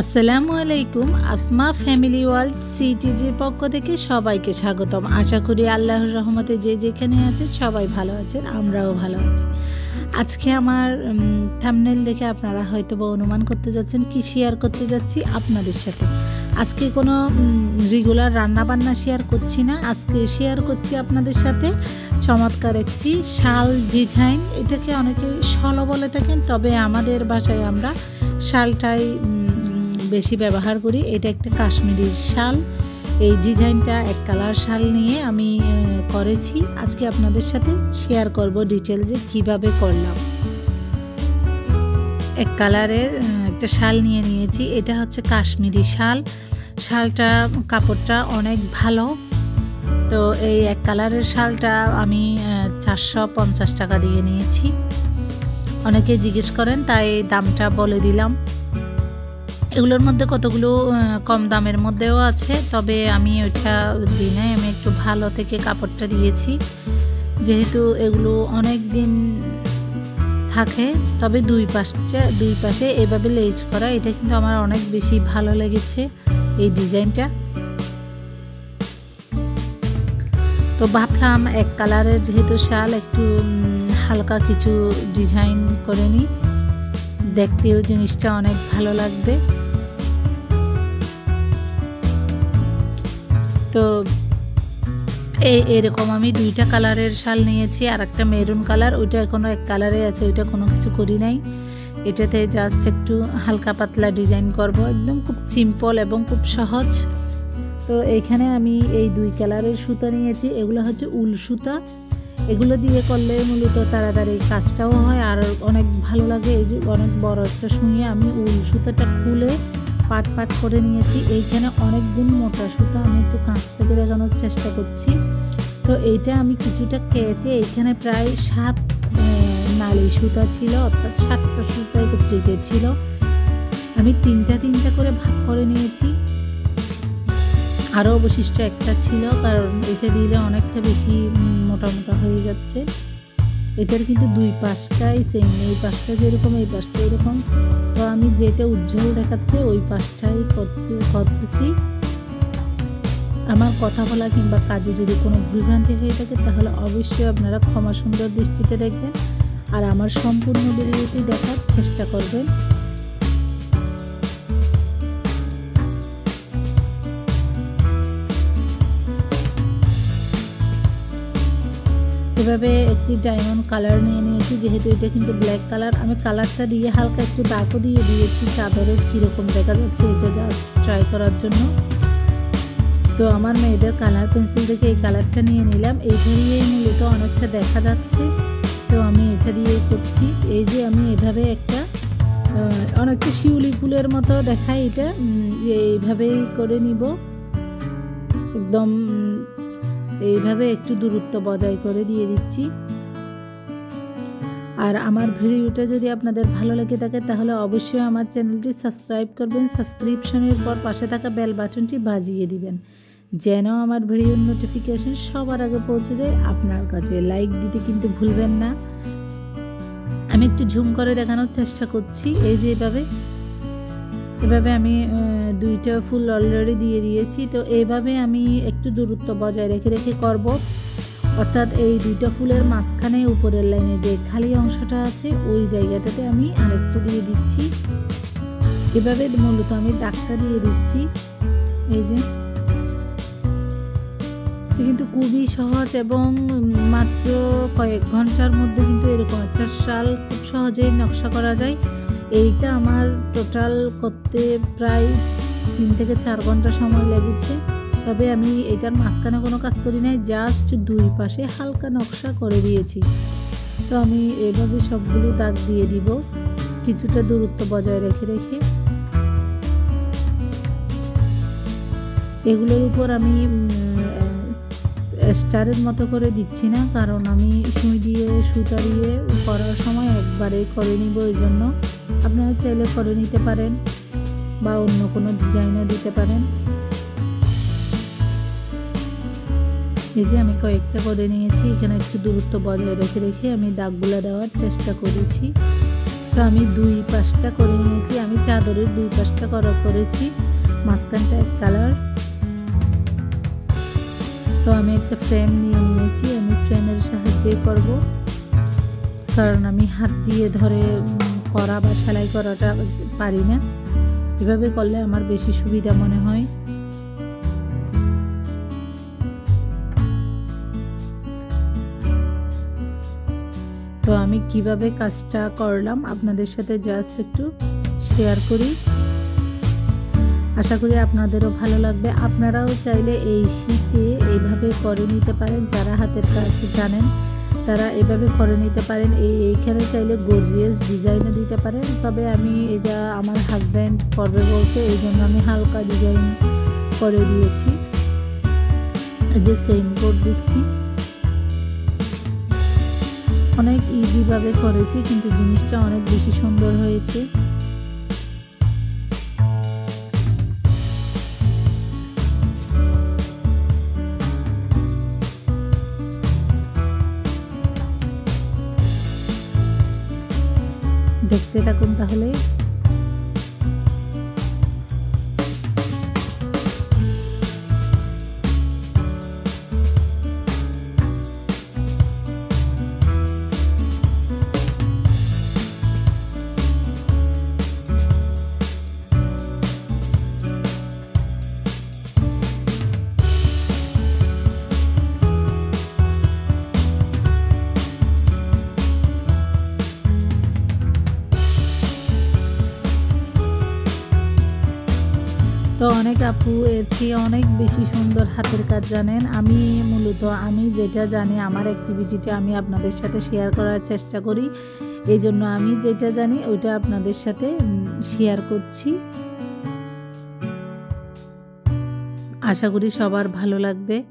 আসসালামু আলাইকুম, Asma family world সিটিজির পক্ষ থেকে সবাইকে স্বাগতম। আশা করি আল্লাহর রহমতে যে যেখানে আছেন সবাই ভালো আছেন, আমরাও ভালো আছি। আজকে আমার থামনেল দেখে আপনারা হয়তো বা অনুমান করতে যাচ্ছেন, কি শেয়ার করতে যাচ্ছি আপনাদের সাথে। আজকে কোনো রেগুলার রান্না বান্না শেয়ার করছি না, আজকে শেয়ার করছি আপনাদের সাথে চমৎকার একটি শাল ডিজাইন। এটাকে অনেকে শল বলে থাকেন, তবে আমাদের বাসায় আমরা শালটাই বেশি ব্যবহার করি, এটা একটা কাশ্মীরি শাল। এই ডিজাইনটা এক কালার শাল নিয়ে আমি করেছি। আজকে আপনাদের সাথে শেয়ার করব ডিটেল যে কীভাবে করলাম। এক কালারের একটা শাল নিয়ে নিয়েছি। এটা হচ্ছে কাশ্মীরি শাল। শালটা, কাপড়টা অনেক ভালো। তো এই এক কালারের শালটা আমি চারশো পঞ্চাশ টাকা দিয়ে নিয়েছি। অনেকে জিজ্ঞেস করেন, তাই দামটা বলে দিলাম। এগুলোর মধ্যে কতগুলো কম দামের মধ্যেও আছে, তবে আমি ওইটা দিই নাই, আমি একটু ভালো থেকে কাপড়টা দিয়েছি। যেহেতু এগুলো অনেক দিন থাকে, তবে দুই পাশটা, দুই পাশে এভাবে লেজ করা, এটা কিন্তু আমার অনেক বেশি ভালো লেগেছে এই ডিজাইনটা। তো ভাবলাম এক কালারের যেহেতু শাল, একটু হালকা কিছু ডিজাইন করে নিই। দেখতেও জিনিসটা অনেক ভালো লাগবে। তো এই এরকম আমি দুইটা কালারের শাল নিয়েছি আর একটা মেরুন কালার, ওইটা এখনও এক কালারে আছে, ওইটা কোনো কিছু করি নাই। এটাতে জাস্ট একটু হালকা পাতলা ডিজাইন করব, একদম খুব সিম্পল এবং খুব সহজ। তো এইখানে আমি এই দুই কালারের সুতা নিয়েছি, এগুলো হচ্ছে উল সুতা এগুলো দিয়ে করলে মূলত তাড়াতাড়ি কাজটাও হয়। আর অনেক ভালো লাগে এই যে অনেক বড় একটা শুনিয়ে আমি উল সুতাটা খুলে পাট পাট করে নিয়েছি। এইখানে অনেক গুণ মোটা সুতা আমি একটু কাঁচ থেকে দেখানোর চেষ্টা করছি। তো এইটা আমি কিছুটা কেটে এইখানে প্রায় সাত নালি সুতা ছিল, অর্থাৎ সাতটা সুতা ছিল। আমি তিনটা তিনটা করে ভাগ করে নিয়েছি। আরও অবশিষ্ট একটা ছিল, কারণ এটা দিলে অনেকটা বেশি মোটা মোটা হয়ে যাচ্ছে। এটার কিন্তু দুই পাশটাই সেম এই পাশটা যেরকম, এই পাশটা এরকম। তো আমি যেটা উজ্জ্বল দেখাচ্ছে, ওই পাশটাই করতে, করতেছি। আমার কথা বলা কিংবা কাজে যদি কোনো ভুলভ্রান্তি হয়ে থাকে, তাহলে অবশ্যই আপনারা ক্ষমা সুন্দর দৃষ্টিতে দেখবেন। আর আমার সম্পূর্ণ ভিডিওটি দেখার চেষ্টা করবেন। এভাবে একটি ডায়মন্ড কালার নিয়ে নিয়েছি, যেহেতু এটা কিন্তু ব্ল্যাক কালার আমি কালারটা দিয়ে হালকা একটু দাগও দিয়ে দিয়েছি চাদরের কীরকম দেখা যাচ্ছে এটা জাস্ট ট্রাই করার জন্য। তো আমার মেয়েদের কালার পেন্সিল থেকে এই কালারটা নিয়ে নিলাম। এইটা দিয়েই মূলত অনেকটা দেখা যাচ্ছে। তো আমি এটা দিয়েই করছি। এই যে আমি এভাবে একটা অনেকটা শিউলি ফুলের মতো দেখাই এটা। এইভাবেই করে নিব। একদম এইভাবে একটু দূরত্ব বজায় করে দিয়ে দিচ্ছি। আর আমার ভিডিওটা যদি আপনাদের ভালো লেগে থাকে, তাহলে অবশ্যই আমার চ্যানেলটি সাবস্ক্রাইব করবেন, সাবস্ক্রিপশনের পর পাশে থাকা বেল বাটনটি বাজিয়ে দিবেন, যেন আমার ভিডিওর নোটিফিকেশন সবার আগে পৌঁছে যায় আপনার কাছে। লাইক দিতে কিন্তু ভুলবেন না। আমি একটু ঝুম করে দেখানোর চেষ্টা করছি, এই যে এভাবে আমি দুইটা ফুল অলরেডি দিয়ে দিয়েছি। তো এইভাবে আমি একটু দূরত্ব বজায় রেখে রেখে করব। অর্থাৎ এই দুইটা ফুলের মাঝখানে উপরের লাইনে যে খালি অংশটা আছে, ওই জায়গাটাতে আমি আরেকটু দিয়ে দিচ্ছি। এভাবে মূলত আমি দাগটা দিয়ে দিচ্ছি। এই যে। কিন্তু খুবই সহজ এবং মাত্র কয়েক ঘণ্টার মধ্যে কিন্তু এরকম একটা শাল খুব সহজেই নকশা করা যায়। এইটা আমার টোটাল করতে প্রায় তিন থেকে চার ঘণ্টা সময় লেগেছে। তবে আমি এটার মাঝখানে কোনো কাজ করি নাই জাস্ট দুই পাশে হালকা নকশা করে দিয়েছি। তো আমি এভাবে সবগুলো দাগ দিয়ে দিব, কিছুটা দূরত্ব বজায় রেখে রেখে। এগুলোর উপর আমি স্টারের মতো করে দিচ্ছি না, কারণ আমি সুই দিয়ে, সুতা দিয়ে করার সময় একবারে করে নিব এই জন্য আপনারা চাইলে করে নিতে পারেন বা অন্য কোনো ডিজাইনও দিতে পারেন। এই যে আমি কয়েকটা করে নিয়েছি, এখানে একটু দূরত্ব বজায় রেখে রেখে আমি দাগগুলো দেওয়ার চেষ্টা করেছি। তো আমি দুই পাশটা করে নিয়েছি, আমি চাদরের দুই পাশটা করা করেছি, মাঝখানটা এক কালার। তো আমি একটা ফ্রেম নিয়ে নিয়েছি, আমি ফ্রেমের সাহায্যে করব। কারণ আমি হাত দিয়ে ধরে করা বা সেলাই করাটা পারি না। এভাবে করলে আমার বেশি সুবিধা মনে হয়। তো আমি কীভাবে কাজটা করলাম আপনাদের সাথে জাস্ট একটু শেয়ার করি। আশা করি আপনাদেরও ভালো লাগবে। আপনারাও চাইলে এই শীতে এইভাবে করে নিতে পারেন। যারা হাতের কাজ জানেন তারা এভাবে করে নিতে পারেন। এই, এইখানে চাইলে গর্জিয়াস ডিজাইনও দিতে পারেন। তবে আমি এটা আমার হাজব্যান্ড করবে বলতে এই জন্য আমি হালকা ডিজাইন করে দিয়েছি। যে সেইন কোড দিচ্ছি। অনেক ইজিভাবে করেছি, কিন্তু জিনিসটা অনেক বেশি সুন্দর হয়েছে। দেখতে থাকুন তাহলে তো অনেক আপু, এর চেয়ে অনেক বেশি সুন্দর হাতের কাজ জানেন। আমি মূলত, আমি যেটা জানি, আমার অ্যাক্টিভিটিটা আমি আপনাদের সাথে শেয়ার করার চেষ্টা করি। এই জন্য আমি যেটা জানি, ওইটা আপনাদের সাথে শেয়ার করছি। আশা করি সবার ভালো লাগবে।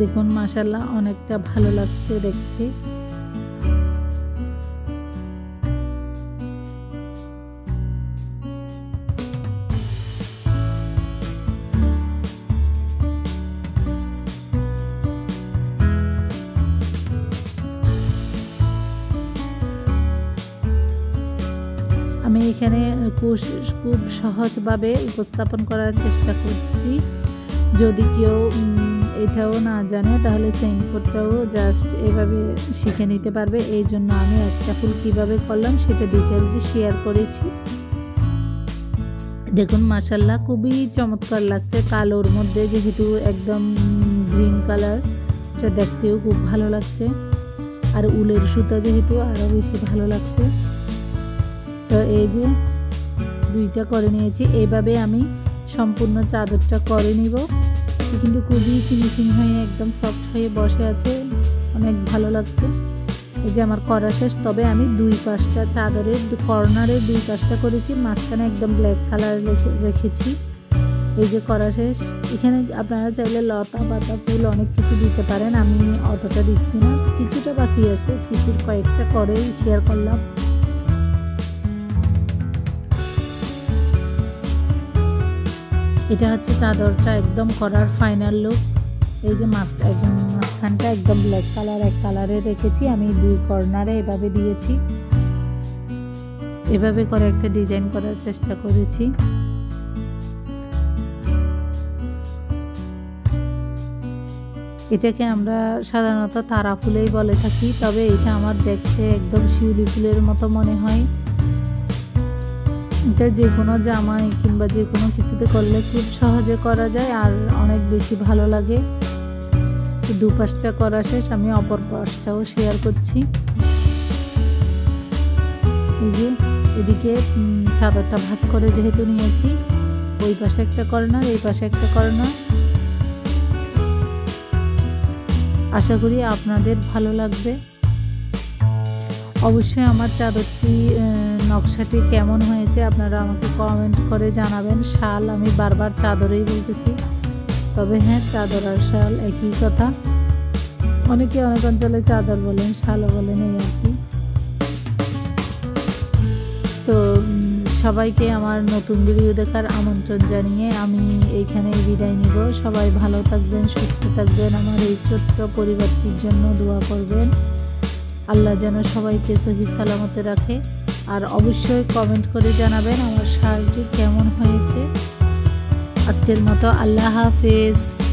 দেখুন মাসাল্লাহ অনেকটা ভালো লাগছে দেখতে। আমি এখানে খুব সহজভাবে উপস্থাপন করার চেষ্টা করছি। যদি কেউ এটাও না জানে, তাহলে সেম কোডটাও জাস্ট এভাবে শিখে নিতে পারবে। এই জন্য আমি একটা ফুল কীভাবে করলাম সেটা ডিটেলসে শেয়ার করেছি। দেখুন মাসাল্লাহ খুবই চমৎকার লাগছে। কালোর মধ্যে যেহেতু একদম গ্রিন কালার সেটা দেখতেও খুব ভালো লাগছে। আর উলের সুতা যেহেতু আরও বেশি ভালো লাগছে। তো এই যে দুইটা করে নিয়েছি। এইভাবে আমি সম্পূর্ণ চাদরটা করে নিব। কিন্তু খুবই ফিনিশিং হয়ে একদম সফট হয়ে বসে আছে। অনেক ভালো লাগছে। এই যে আমার করা শেষ, তবে আমি দুই পাশটা চাদরের কর্নারের দুই পাশটা করেছি, মাঝখানে একদম ব্ল্যাক কালার রেখেছি। এই যে করা শেষ, এখানে আপনারা চাইলে লতা, পাতা, ফুল অনেক কিছু দিতে পারেন, আমি অতটা দিচ্ছি না। কিছুটা বাকি আছে, কিছুর কয়েকটা করেই শেয়ার করলাম। এটা হচ্ছে চাদরটা একদম করার ফাইনাল লুক এই যে একদম মাঝখানটা একদম ব্ল্যাক কালার এক কালারে রেখেছি। আমি দুই কর্নারে এভাবে দিয়েছি। এভাবে করে একটা ডিজাইন করার চেষ্টা করেছি। এটাকে আমরা সাধারণত তারা ফুলেই বলে থাকি, তবে এটা আমার দেখতে একদম শিউলি ফুলের মতো মনে হয়। এটা যে কোনো জামাই কিংবা যে কোনো কিছুতে করলে খুব সহজে করা যায় আর অনেক বেশি ভালো লাগে। দু পাশটা করা শেষ, আমি অপর পাশটাও শেয়ার করছি। এই যে, এদিকে চাদরটা ভাজ করে যেহেতু নিয়েছি, ওই পাশে একটা কর্নার, এই পাশে একটা কর্নার। আশা করি আপনাদের ভালো লাগবে। অবশ্যই আমার চাদরটি নকশাটি কেমন হয়েছে আপনারা আমাকে কমেন্ট করে জানাবেন। শাল আমি বারবার চাদরেই বলতেছি। তবে হ্যাঁ চাদর আর শাল একই কথা। অনেকে অনেক অঞ্চলে চাদর বলেন, শালও বলেন, এই আর কি। তো সবাইকে আমার নতুন ভিডিও দেখার আমন্ত্রণ জানিয়ে আমি এইখানে বিদায় নিব। সবাই ভালো থাকবেন, সুস্থ থাকবেন। আমার এই ছোট্ট পরিবারটির জন্য দোয়া করবেন। আল্লাহ যেন সবাইকে সহি সালামতে রাখে। আর অবশ্যই কমেন্ট করে জানাবেন আমার শাড়িটি কেমন হয়েছে। আজকের মতো আল্লাহ হাফেজ।